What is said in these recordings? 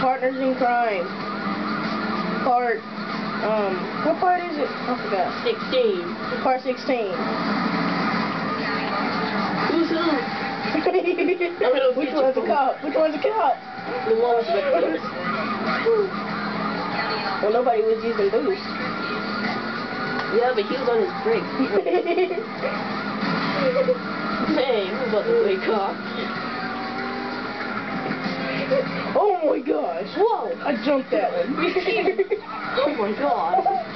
Partners in crime. Part, um, what part is it? I forgot. 16. Part 16. Who's who? Which one's a cop? Which one's a cop? The one with the boost. Well, nobody was using boost. Yeah, but he was on his break. hey, who's about to wake up? Gosh. Whoa! I jumped that one. oh my god. like,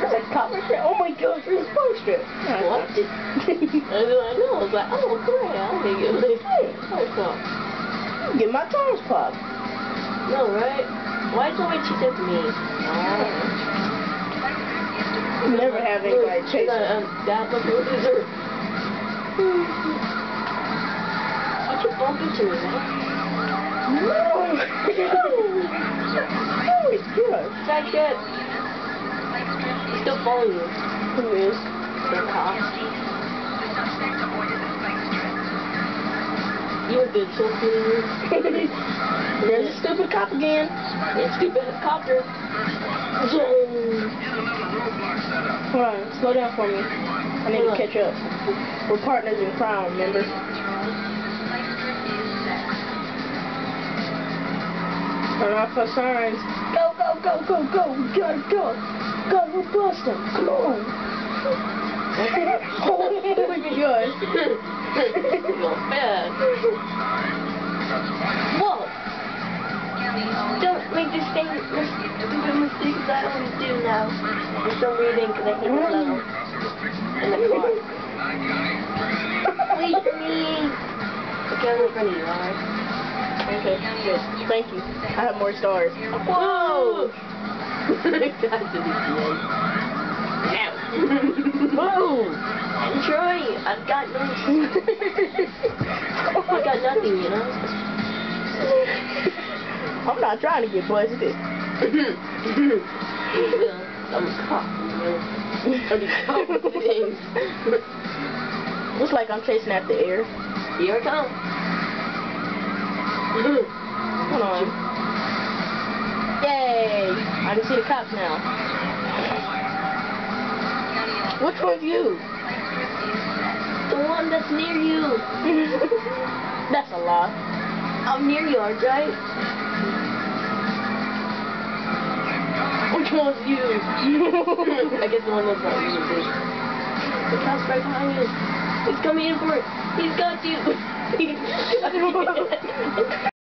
that's a cop. Oh my gosh, there's a phone strip. What? I know, I know. I was like, oh great, I'll make it like, hey, what's up? Get my toes popped. No, right? Why is always chasing after me? Oh. Never have anybody chase um, that much loser. Why'd you bump into man? Oh my gosh. That shit. He's still following you. Who is? The cops. You were good, so clean. There's a stupid cop again. Yeah, stupid helicopter. Hold on, slow down for me. I need to catch up. We're partners in crime, remember? Turn off our signs. Go, go, go, go, go. We gotta go. Go, we'll bust them. Come on. oh my gosh. Go fast. Whoa! Don't make the same the stupid mistakes I always do now. For some reason, because I hit the level. In the car. Wait for me! Okay, I'm in front of you, alright? Okay, good. Thank you. I have more stars. Whoa! That's the DPA. Boom! I'm trying. I've got no. I got nothing, you know. I'm not trying to get busted. I'm a cop, you know. I do cop things. Looks like I'm chasing after air. Here I come. Hold on. Yay! I can see the cops now. Which one's you? The one that's near you. That's a lie. I'm near you, aren't I? Which one's you? I guess the one that's not you. The cop's right behind you. He's coming in for it. He's got you.